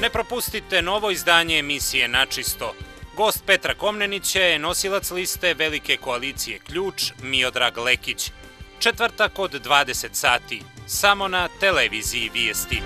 Ne propustite novo izdanje emisije Načisto. Gost Petra Komnenića je nosilac liste Velike koalicije Ključ, Miodrag Lekić. Četvrtak od 20 sati, samo na televiziji Vijesti.